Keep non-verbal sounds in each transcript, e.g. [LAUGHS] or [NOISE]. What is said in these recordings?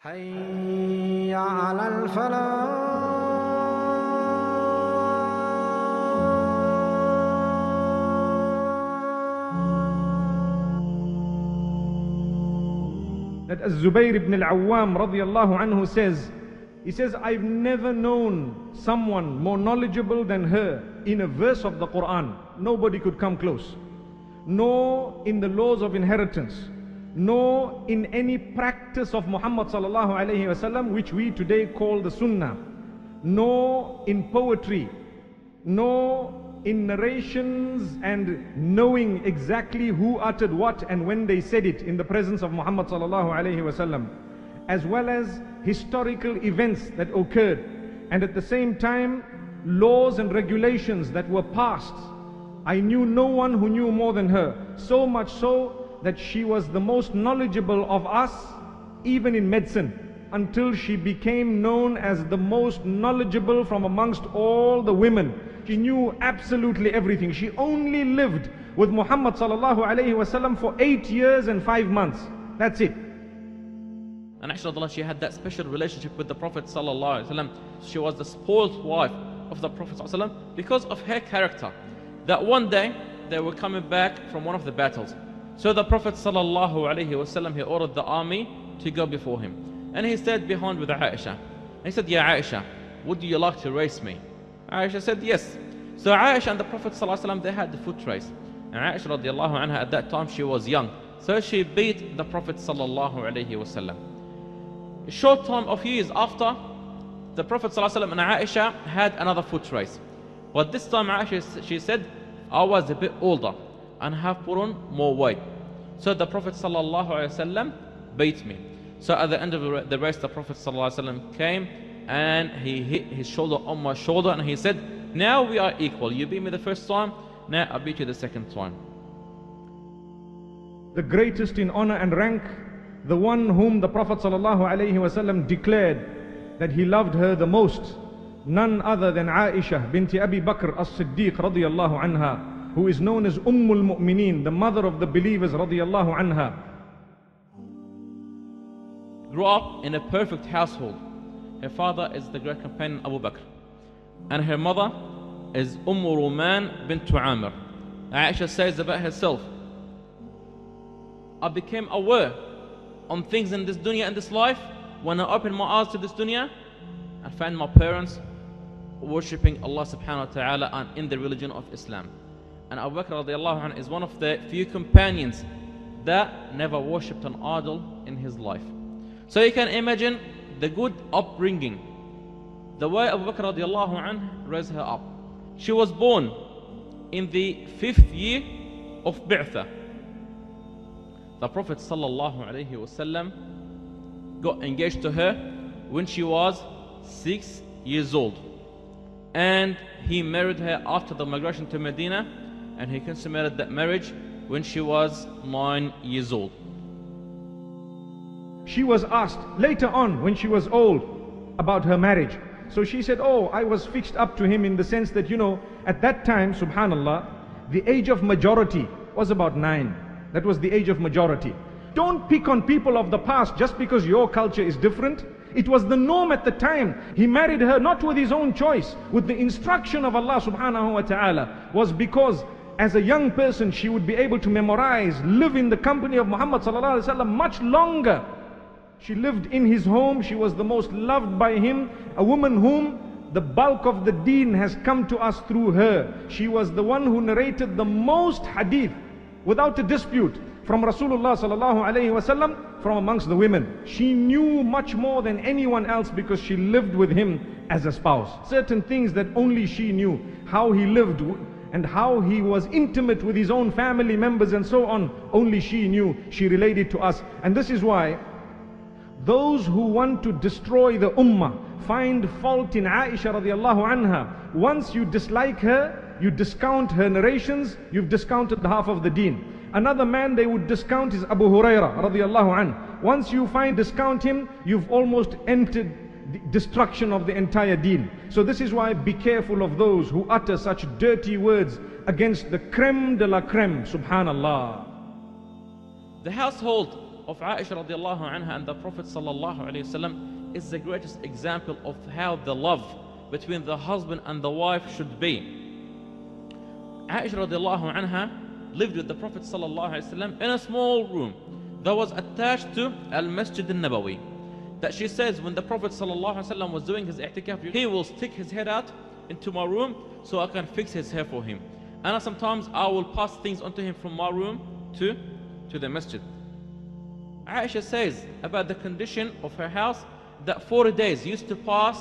حي على that Az-Zubayr ibn al-Awwam radiallahu anhu says, he says, I've never known someone more knowledgeable than her in a verse of the Quran. Nobody could come close. Nor in the laws of inheritance, nor in any practice of Muhammad sallallahu alayhi wasallam, which we today call the Sunnah, nor in poetry, nor in narrations and knowing exactly who uttered what and when they said it in the presence of Muhammad sallallahu alayhi wasallam, as well as historical events that occurred, and at the same time laws and regulations that were passed. I knew no one who knew more than her, so much so that she was the most knowledgeable of us, even in medicine, until she became known as the most knowledgeable from amongst all the women. She knew absolutely everything. She only lived with Muhammad for eight years and five months. That's it. And actually, she had that special relationship with the Prophet. She was the spoiled wife of the Prophet because of her character. That one day they were coming back from one of the battles. So the Prophet sallallahu wasallam he ordered the army to go before him, and he stayed behind with Aisha. He said, "Ya Aisha, would you like to race me?" Aisha said, "Yes." So Aisha and the Prophet sallallahu wasallam they had the foot race. And Aisha radiallahu anha at that time she was young, so she beat the Prophet sallallahu. A short time of years after, the Prophet ﷺ and Aisha had another foot race. But this time Aisha, she said, I was a bit older and have put on more weight. So the Prophet ﷺ beat me. So at the end of the race, the Prophet ﷺ came and he hit his shoulder on my shoulder and he said, now we are equal. You beat me the first time, now I beat you the second time. The greatest in honor and rank the one whom the Prophet ﷺ declared that he loved her the most, none other than Aisha binti Abi Bakr as-Siddiq radiyallahu anha, who is known as Ummul Mu'mineen, the mother of the believers radiyallahu anha. Grew up in a perfect household. Her father is the great companion Abu Bakr, and her mother is Umm Ruman bint Amr. Aisha says about herself, I became aware on things in this dunya and this life, when I opened my eyes to this dunya, I found my parents worshipping Allah subhanahu wa ta'ala and in the religion of Islam. And Abu Bakr radiallahu anh is one of the few companions that never worshipped an idol in his life. So you can imagine the good upbringing, the way Abu Bakr radiallahu anh raised her up. She was born in the fifth year of Bi'tha. The Prophet sallallahu alaihi wasallam got engaged to her when she was six years old. And he married her after the migration to Medina, and he consummated that marriage when she was nine years old. She was asked later on when she was old about her marriage. So she said, Oh, I was fixed up to him in the sense that, you know, at that time, subhanAllah, the age of majority was about nine. That was the age of majority. Don't pick on people of the past just because your culture is different. It was the norm at the time. He married her not with his own choice, with the instruction of Allah subhanahu wa ta'ala, was because as a young person she would be able to memorize, live in the company of Muhammad much longer. She lived in his home, she was the most loved by him, a woman whom the bulk of the deen has come to us through her. She was the one who narrated the most hadith without a dispute from Rasulullah sallallahu alaihi wasallam from amongst the women. She knew much more than anyone else because she lived with him as a spouse. Certain things that only she knew, how he lived and how he was intimate with his own family members and so on, only she knew. She related to us. And this is why those who want to destroy the ummah find fault in Aisha radiallahu anha. Once you dislike her, you discount her narrations, you've discounted half of the deen. Another man they would discount is Abu Huraira radiallahu an. Once you find discount him, you've almost entered destruction of the entire deen. So this is why be careful of those who utter such dirty words against the creme de la creme, subhanallah. The household of Aisha radiallahu anha and the Prophet sallallahu alayhi wasallam is the greatest example of how the love between the husband and the wife should be. Aisha radiallahu anha lived with the Prophet sallallahu alayhi wasallam in a small room that was attached to Al Masjid al Nabawi. That she says when the Prophet wasallam was doing his i'tikaf, he will stick his head out into my room so I can fix his hair for him. And sometimes I will pass things onto him from my room to, to the masjid. Aisha says about the condition of her house that 40 days used to pass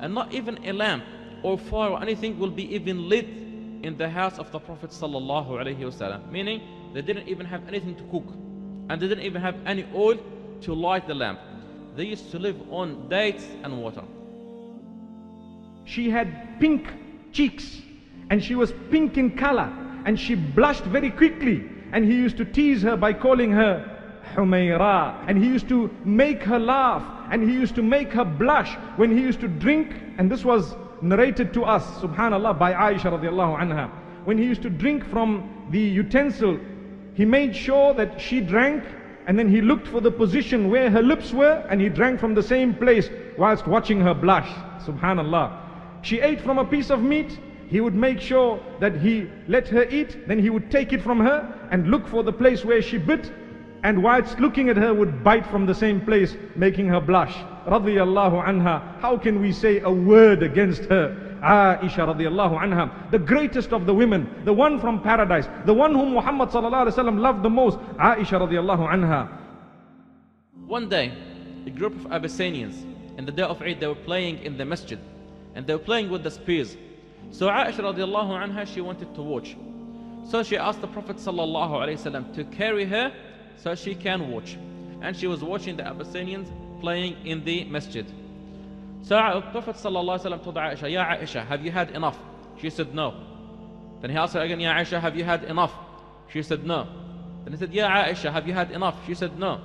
and not even a lamp or fire or anything will be even lit in the house of the Prophet wasallam. Meaning they didn't even have anything to cook and they didn't even have any oil to light the lamp. They used to live on dates and water. She had pink cheeks and she was pink in color and she blushed very quickly and he used to tease her by calling her Humayra and he used to make her laugh and he used to make her blush when he used to drink and this was narrated to us subhanallah by Aisha radiallahu anha when he used to drink from the utensil he made sure that she drank and then he looked for the position where her lips were and he drank from the same place whilst watching her blush. Subhanallah. She ate from a piece of meat. He would make sure that he let her eat. Then he would take it from her and look for the place where she bit and whilst looking at her would bite from the same place making her blush. Radiyallahu anha. How can we say a word against her Aisha radiallahu anha the greatest of the women the one from paradise the one whom Muhammad sallallahu alaihi wasallam loved the most Aisha radiallahu anha One day, a group of Abyssinians, in the day of Eid, they were playing in the masjid and they were playing with the spears. So Aisha radiallahu anha, she wanted to watch. So she asked the Prophet sallallahu alaihi wasallam to carry her so she can watch. And she was watching the Abyssinians playing in the masjid. So the Prophet wasallam told Aisha, Ya Aisha, have you had enough? She said no. Then he asked her again, Ya Aisha, have you had enough? She said no. Then he said, Ya Aisha, have you had enough? She said no.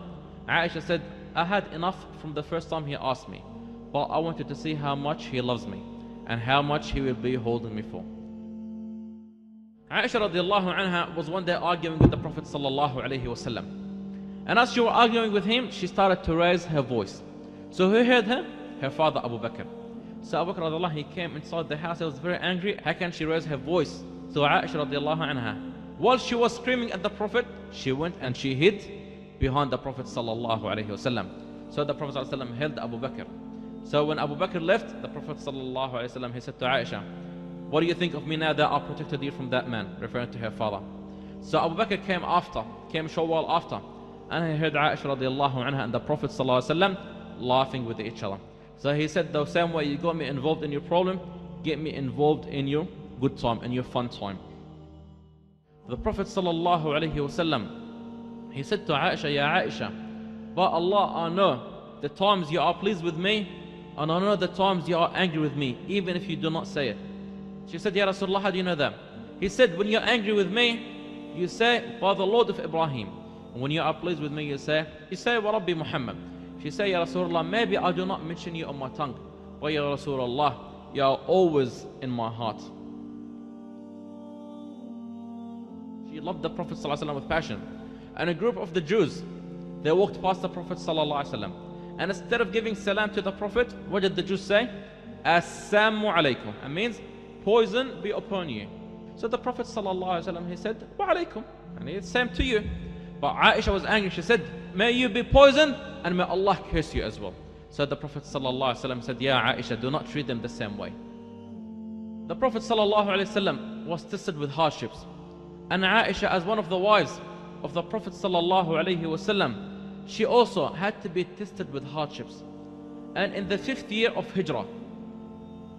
Aisha said, I had enough from the first time he asked me, but I wanted to see how much he loves me and how much he will be holding me for. Aisha radiallahu anha was one day arguing with the Prophet sallallahu alaihi wasallam. And as she was arguing with him, she started to raise her voice. So who heard her? Her father Abu Bakr. So Abu Bakr radiallahu, he came inside the house, he was very angry. How can she raise her voice? So Aisha radiallahu anha, while she was screaming at the Prophet, she went and she hid behind the Prophet sallallahu alaihi wasallam. So the Prophet sallallahu alaihi wasallam held Abu Bakr. So when Abu Bakr left, the Prophet sallallahu alaihi wasallam he said to Aisha, "What do you think of me now that I protected you from that man?" Referring to her father. So Abu Bakr came after, came while after, and he heard Aisha radiallahu anha and the Prophet sallallahu alaihi wasallam laughing with each other. So he said, "The same way you got me involved in your problem, get me involved in your good time, in your fun time." The Prophet wasallam he said to Aisha, Ya Aisha, by Allah, I know the times you are pleased with me, and I know the times you are angry with me, even if you do not say it. She said, Ya Rasulullah, how do you know that? He said, When you're angry with me, you say, By the Lord of Ibrahim. And when you are pleased with me, you say, You say, Wa Rabbi Muhammad. She said, Ya Rasulullah, maybe I do not mention you on my tongue, but Ya Rasulullah, you are always in my heart. She loved the Prophet ﷺ with passion. And a group of the Jews, they walked past the Prophet ﷺ. And instead of giving salam to the Prophet, what did the Jews say? As-samu alaikum. It means, poison be upon you. So the Prophet ﷺ, he said, Wa alaikum. And he said, same to you. But Aisha was angry. She said, May you be poisoned and may Allah curse you as well. So the Prophet ﷺ said, Ya Aisha, do not treat them the same way. The Prophet ﷺ was tested with hardships. And Aisha, as one of the wives of the Prophet ﷺ, she also had to be tested with hardships. And in the fifth year of Hijrah,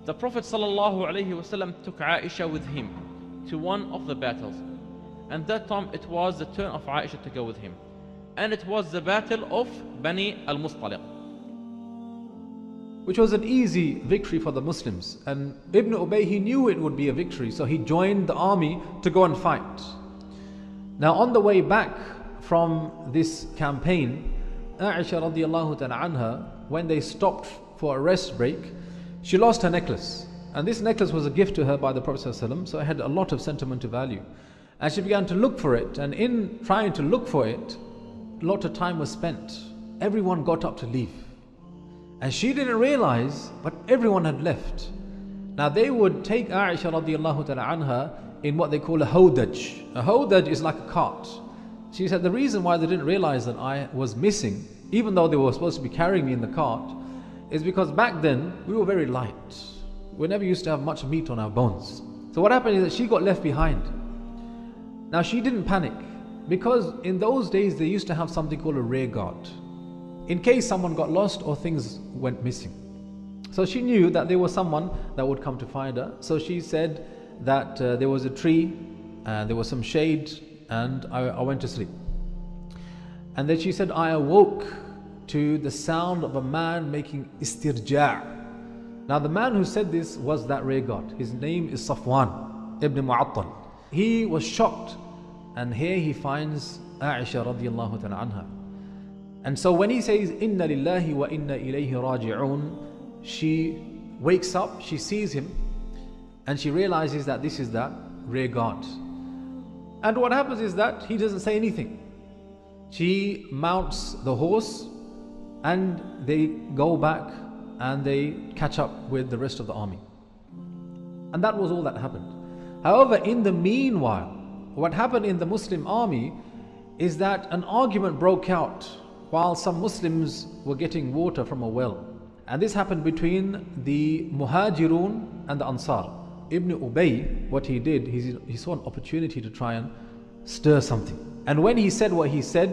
the Prophet ﷺ took Aisha with him to one of the battles. And that time it was the turn of Aisha to go with him. And it was the battle of Bani al-Mustaliq. which was an easy victory for the Muslims. And Ibn Ubay, he knew it would be a victory, so he joined the army to go and fight. Now, on the way back from this campaign, Aisha radiallahu anha, when they stopped for a rest break, she lost her necklace. And this necklace was a gift to her by the Prophet so it had a lot of sentimental value. And she began to look for it, and in trying to look for it, lot of time was spent, everyone got up to leave. And she didn't realize, but everyone had left. Now they would take Aisha radiallahu ta'ala anha in what they call a hodaj. A hodaj is like a cart. She said the reason why they didn't realize that I was missing, even though they were supposed to be carrying me in the cart, is because back then we were very light. We never used to have much meat on our bones. So what happened is that she got left behind. Now she didn't panic because in those days they used to have something called a rear guard in case someone got lost or things went missing. So she knew that there was someone that would come to find her. So she said that uh, there was a tree and there was some shade and I, I went to sleep. And then she said, I awoke to the sound of a man making istirja'. Now the man who said this was that rear guard. His name is Safwan ibn Mu'attal. He was shocked and here he finds Aisha radiallahu ta'ala anha. And so when he says, Inna lillahi wa inna ilayhi raji'un, she wakes up, she sees him, and she realizes that this is that rear guard. And what happens is that he doesn't say anything. She mounts the horse and they go back and they catch up with the rest of the army. And that was all that happened. However, in the meanwhile, what happened in the Muslim army is that an argument broke out while some Muslims were getting water from a well. And this happened between the Muhajirun and the Ansar. Ibn Ubay, what he did, he, he saw an opportunity to try and stir something. And when he said what he said,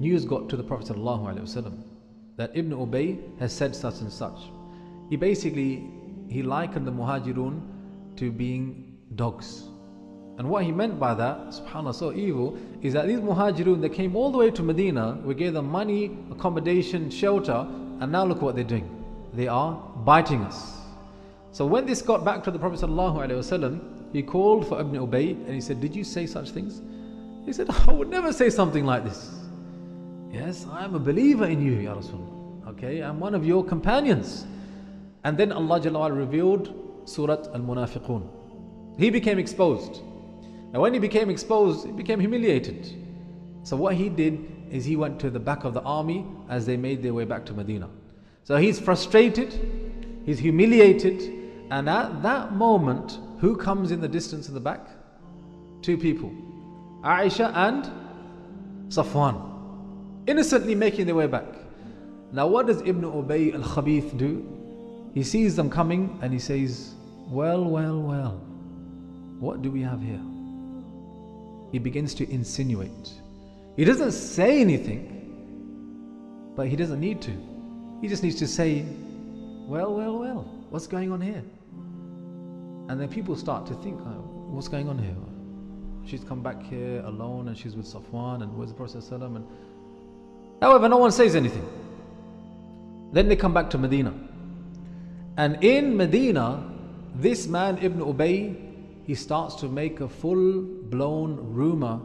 news got to the Prophet ﷺ that Ibn Ubay has said such and such. He basically he likened the Muhajirun to being dogs. And what he meant by that, subhanAllah, so evil, is that these muhajirun, they came all the way to Medina, we gave them money, accommodation, shelter, and now look what they're doing. They are biting us. So when this got back to the Prophet ﷺ, he called for Ibn Ubay and he said, Did you say such things? He said, I would never say something like this. Yes, I am a believer in you, Ya Rasulullah. Okay, I'm one of your companions. And then Allah revealed Surah Al Munafiqun. He became exposed. Now, when he became exposed, he became humiliated. So, what he did is he went to the back of the army as they made their way back to Medina. So, he's frustrated, he's humiliated, and at that moment, who comes in the distance in the back? Two people Aisha and Safwan, innocently making their way back. Now, what does Ibn Ubay al Khabith do? He sees them coming and he says, Well, well, well, what do we have here? He begins to insinuate. He doesn't say anything, but he doesn't need to. He just needs to say, Well, well, well, what's going on here? And then people start to think, oh, What's going on here? She's come back here alone and she's with Safwan and where's the Prophet. And however, no one says anything. Then they come back to Medina. And in Medina, this man, Ibn Ubay, he starts to make a full blown rumor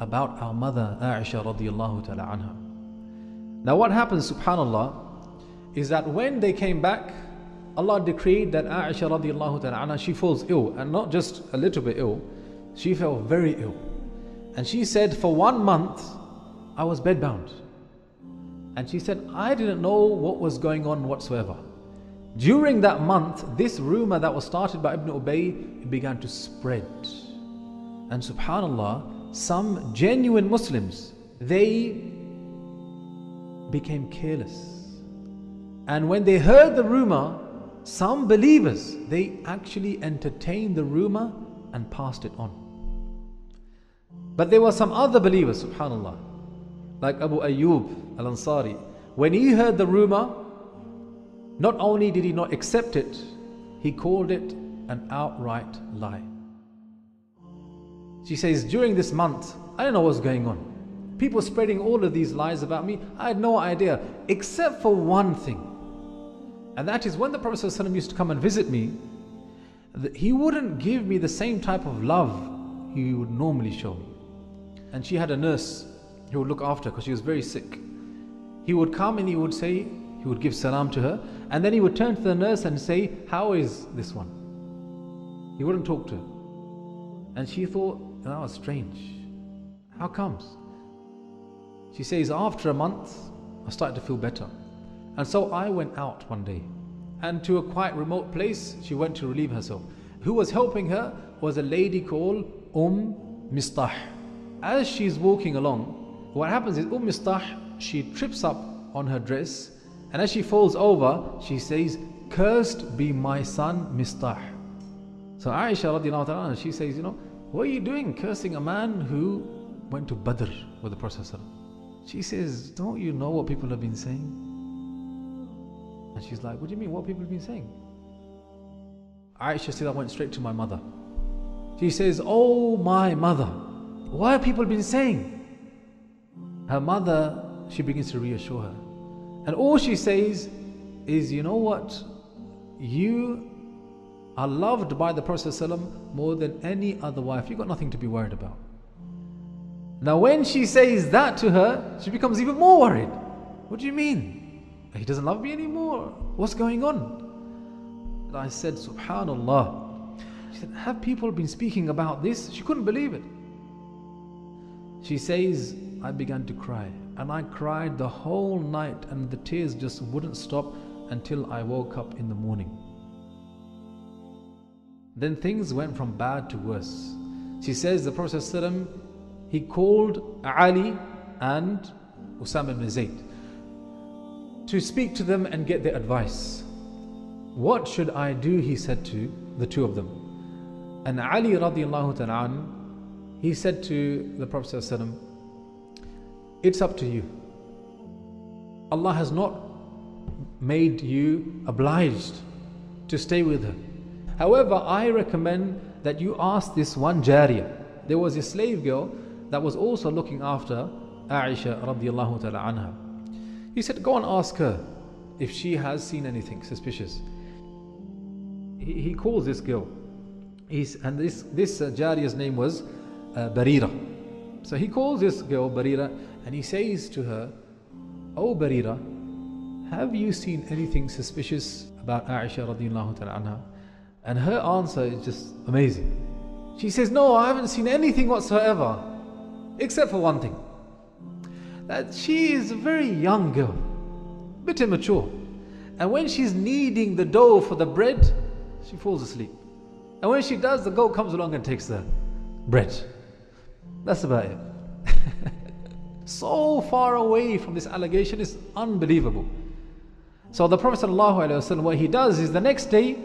about our mother Aisha radiallahu ta'ala anha. Now what happens subhanallah is that when they came back Allah decreed that Aisha radiallahu ta'ala anha she falls ill and not just a little bit ill she fell very ill. And she said for one month I was bedbound. And she said I didn't know what was going on whatsoever during that month, this rumor that was started by Ibn Ubay began to spread. And subhanAllah, some genuine Muslims, they became careless. And when they heard the rumor, some believers, they actually entertained the rumor and passed it on. But there were some other believers, subhanAllah, like Abu Ayyub al Ansari. When he heard the rumor, not only did he not accept it, he called it an outright lie. She says, During this month, I don't know what's going on. People spreading all of these lies about me, I had no idea, except for one thing. And that is when the Prophet ﷺ used to come and visit me, he wouldn't give me the same type of love he would normally show me. And she had a nurse who would look after her because she was very sick. He would come and he would say, he would give salam to her and then he would turn to the nurse and say, How is this one? He wouldn't talk to her. And she thought, That was strange. How comes? She says, After a month, I started to feel better. And so I went out one day. And to a quite remote place, she went to relieve herself. Who was helping her was a lady called Umm Mistah. As she's walking along, what happens is Umm Mistah, she trips up on her dress. And as she falls over, she says, Cursed be my son Mistah. So Aisha radiallahu ta'ala, she says, you know, what are you doing cursing a man who went to Badr with the Prophet She says, don't you know what people have been saying? And she's like, what do you mean, what people have been saying? Aisha said, I went straight to my mother. She says, oh my mother, what have people been saying? Her mother, she begins to reassure her. And all she says is, you know what? You are loved by the Prophet ﷺ more than any other wife. You've got nothing to be worried about. Now, when she says that to her, she becomes even more worried. What do you mean? He doesn't love me anymore. What's going on? And I said, Subhanallah. She said, Have people been speaking about this? She couldn't believe it. She says, I began to cry. And I cried the whole night, and the tears just wouldn't stop until I woke up in the morning. Then things went from bad to worse. She says the Prophet ﷺ, he called Ali and Usama ibn Zayd to speak to them and get their advice. What should I do? He said to the two of them. And Ali radiallahu ta'ala he said to the Prophet ﷺ, It's up to you. Allah has not made you obliged to stay with her. However, I recommend that you ask this one Jariyah. There was a slave girl that was also looking after Aisha radiallahu ta'ala anha. He said, Go and ask her if she has seen anything suspicious. He, he calls this girl. He's, and this, this uh, Jariyah's name was uh, Barira. So he calls this girl Barira and he says to her, Oh Barira, have you seen anything suspicious about Aisha radiallahu ta'ala anha? And her answer is just amazing. She says, No, I haven't seen anything whatsoever, except for one thing. That she is a very young girl, a bit immature. And when she's kneading the dough for the bread, she falls asleep. And when she does, the goat comes along and takes the bread. That's about it. [LAUGHS] so far away from this allegation is unbelievable. So the Prophet ﷺ, what he does is the next day,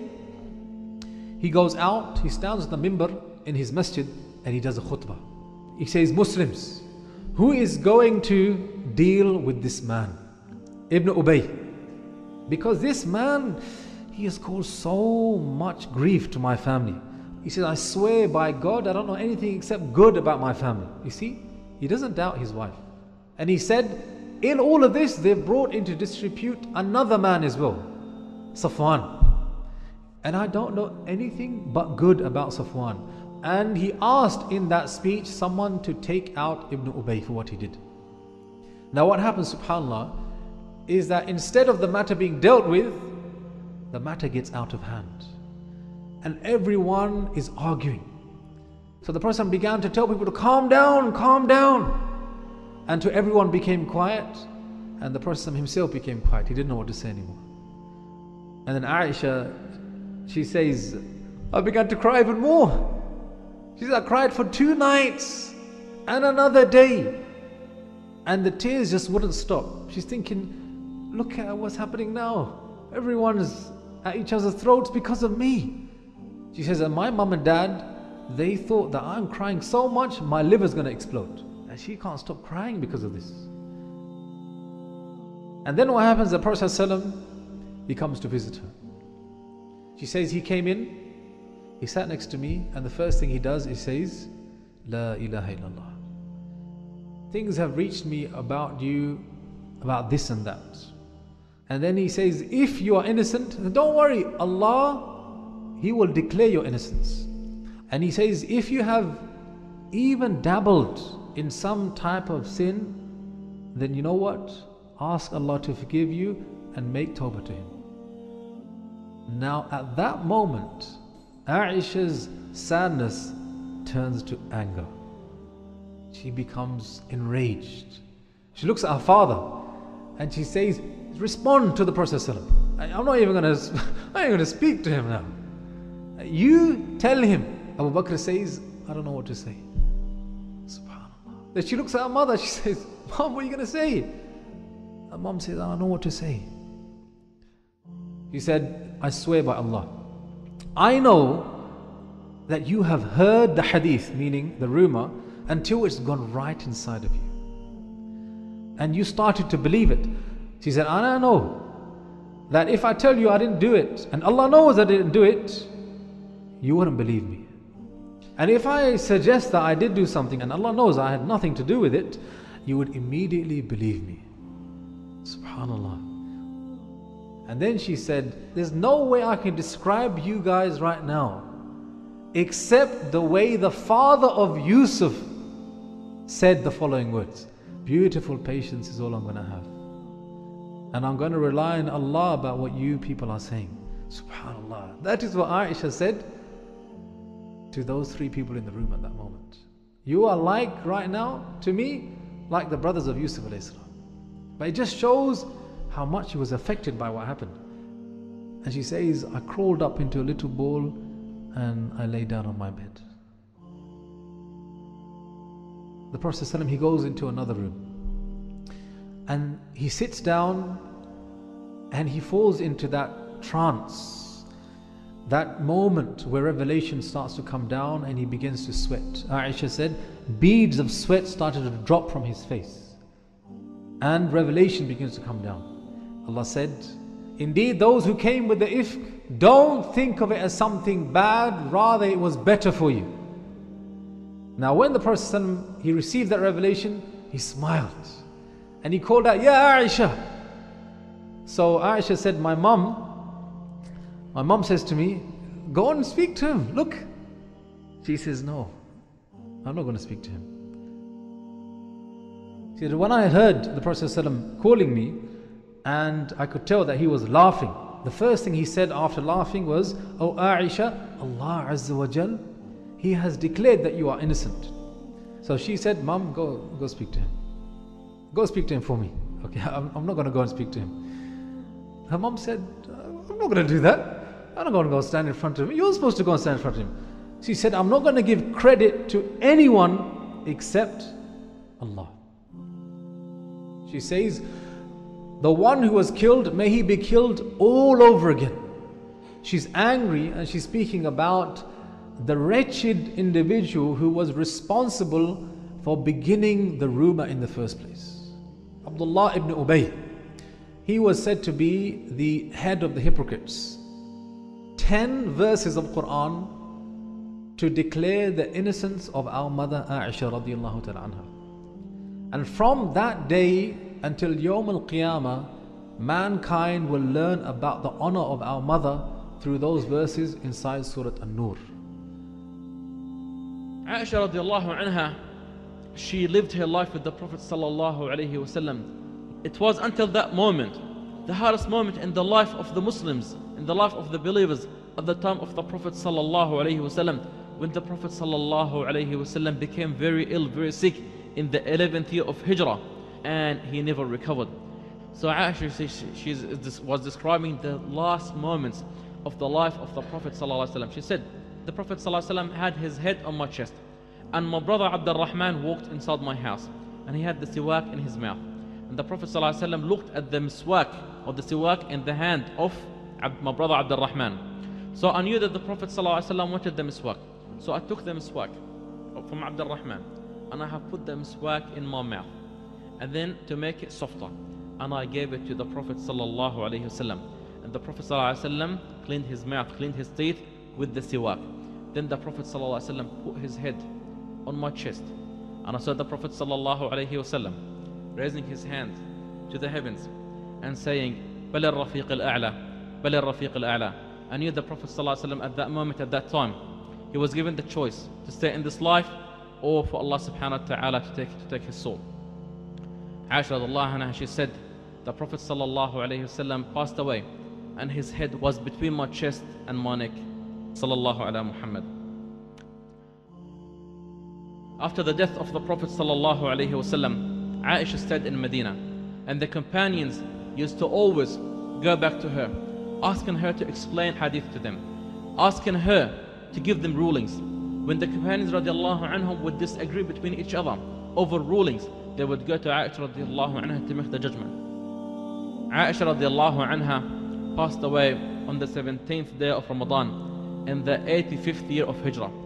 he goes out, he stands at the mimbar in his masjid and he does a khutbah. He says, Muslims, who is going to deal with this man? Ibn Ubay. Because this man, he has caused so much grief to my family. He says, I swear by God, I don't know anything except good about my family. You see, he doesn't doubt his wife. And he said, in all of this, they've brought into disrepute another man as well, Safwan. And I don't know anything but good about Safwan. And he asked in that speech someone to take out Ibn Ubay for what he did. Now, what happens, subhanAllah, is that instead of the matter being dealt with, the matter gets out of hand. And everyone is arguing. So the Prophet began to tell people to calm down, calm down. And to everyone became quiet. And the Prophet himself became quiet. He didn't know what to say anymore. And then Aisha she says, I began to cry even more. She said, I cried for two nights and another day. And the tears just wouldn't stop. She's thinking, look at what's happening now. Everyone's at each other's throats because of me. She says, and my mom and dad, they thought that I'm crying so much, my liver's going to explode. And she can't stop crying because of this. And then what happens? The Prophet ﷺ, he comes to visit her. She says he came in, he sat next to me, and the first thing he does is says, La ilaha illallah. Things have reached me about you, about this and that. And then he says, if you are innocent, don't worry, Allah, He will declare your innocence. And he says, if you have even dabbled in some type of sin, then you know what? Ask Allah to forgive you and make tawbah to Him. Now, at that moment, Aisha's sadness turns to anger. She becomes enraged She looks at her father and she says, Respond to the Prophet. I'm not even going [LAUGHS] to, speak to him now. You tell him. Abu Bakr says, I don't know what to say. Subhanallah. Then she looks at her mother, she [LAUGHS] says, Mom, what are you going to say? Her mom says, I don't know what to say. He said, I swear by Allah. I know that you have heard the hadith, meaning the rumor, until it's gone right inside of you. And you started to believe it. She said, I know that if I tell you I didn't do it, and Allah knows I didn't do it, you wouldn't believe me. And if I suggest that I did do something and Allah knows I had nothing to do with it, you would immediately believe me. Subhanallah. And then she said, There's no way I can describe you guys right now except the way the father of Yusuf said the following words Beautiful patience is all I'm going to have. And I'm going to rely on Allah about what you people are saying. Subhanallah. That is what Aisha said to those three people in the room at that moment. You are like right now, to me, like the brothers of Yusuf. But it just shows how much he was affected by what happened. And she says, I crawled up into a little ball and I lay down on my bed. The Prophet ﷺ, he goes into another room and he sits down and he falls into that trance, that moment where revelation starts to come down and he begins to sweat. Aisha said, beads of sweat started to drop from his face and revelation begins to come down. Allah said, Indeed, those who came with the ifk, don't think of it as something bad, rather it was better for you. Now when the Prophet he received that revelation, he smiled. And he called out, Ya Aisha. So Aisha said, my mom, my mom says to me, go and speak to him, look. She says, no, I'm not going to speak to him. She said, when I heard the Prophet calling me, and I could tell that he was laughing. The first thing he said after laughing was, Oh Aisha, Allah Azza wa Jal, He has declared that you are innocent. So she said, Mom, go, go speak to him. Go speak to him for me. Okay, [LAUGHS] I'm, I'm not going to go and speak to him. Her mom said, I'm not going to do that. I'm not going to go stand in front of him. You're supposed to go and stand in front of him. She said, I'm not going to give credit to anyone except Allah. She says, the one who was killed, may he be killed all over again. She's angry and she's speaking about the wretched individual who was responsible for beginning the rumor in the first place. Abdullah ibn Ubay. He was said to be the head of the hypocrites. Ten verses of Quran to declare the innocence of our mother Aisha radiallahu anha. And from that day until Yawm al Qiyamah, mankind will learn about the honor of our mother through those verses inside Surah An Nur. Aisha radiallahu anha, she lived her life with the Prophet sallallahu alaihi wasallam. It was until that moment, the hardest moment in the life of the Muslims, in the life of the believers at the time of the Prophet sallallahu when the Prophet sallallahu became very ill, very sick in the 11th year of Hijrah and he never recovered. So Aisha she, she was describing the last moments of the life of the Prophet ﷺ. She said, the Prophet ﷺ had his head on my chest and my brother Abdul Rahman walked inside my house and he had the siwak in his mouth. The Prophet ﷺ looked at the miswak or the siwak in the hand of my brother Abdul Rahman. So I knew that the Prophet ﷺ wanted the miswak. So I took the miswak from Abdul Rahman and I have put the miswak in my mouth and then to make it softer. And I gave it to the Prophet wasallam. And the Prophet wasallam cleaned his mouth, cleaned his teeth with the siwak. Then the Prophet wasallam put his head on my chest. And I saw the Prophet wasallam raising his hand to the heavens and saying, Bala Rafiq al-A'la, Bala Rafiq al-A'la. I knew the Prophet ﷺ at that moment, at that time, he was given the choice to stay in this life or for Allah subhanahu wa ta'ala to take, to take his soul. Aisha anha, she said, the Prophet sallallahu alaihi wasallam passed away and his head was between my chest and my neck. Sallallahu ala Muhammad. After the death of the Prophet sallallahu alayhi wasallam, Aisha stayed in Medina. And the companions used to always go back to her, asking her to explain hadith to them, asking her to give them rulings. When the companions radiallahu would disagree between each other over rulings, they would go to Aisha radiallahu anha to make the judgment. Aisha radiallahu anha passed away on the 17th day of Ramadan in the 85th year of Hijrah.